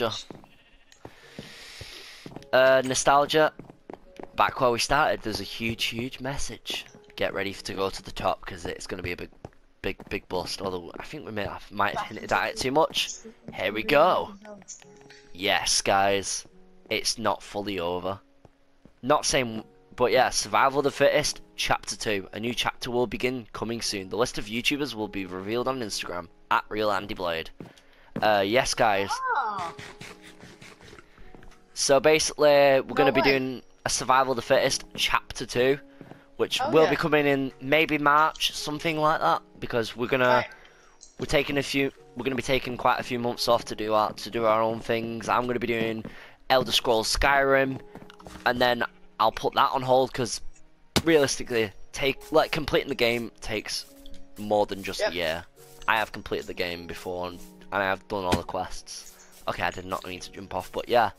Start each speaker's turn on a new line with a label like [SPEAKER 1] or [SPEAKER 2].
[SPEAKER 1] nostalgia. Uh, nostalgia. Back where we started, there's a huge, huge message. Get ready to go to the top because it's going to be a big, big, big bust. Although I think we may have, might have hinted at it too much. Here we go. Yes, guys, it's not fully over. Not saying, but yeah, Survival of the Fittest, Chapter 2. A new chapter will begin coming soon. The list of YouTubers will be revealed on Instagram at Real Andy Blade. Uh, yes, guys.
[SPEAKER 2] Oh,
[SPEAKER 1] So basically, we're going to be doing a Survival of the Fittest Chapter 2, which
[SPEAKER 2] Oh,
[SPEAKER 1] will
[SPEAKER 2] yeah.
[SPEAKER 1] be coming in maybe March, something like that, because we're gonna
[SPEAKER 2] right.
[SPEAKER 1] we're taking a few we're gonna be taking quite a few months off to do our to do our own things. I'm gonna be doing Elder Scrolls Skyrim, and then I'll put that on hold because realistically, take like completing the game takes more than just
[SPEAKER 2] Yep.
[SPEAKER 1] a year. I have completed the game before and, and I have done all the quests. Okay, I did not mean to jump off, but yeah.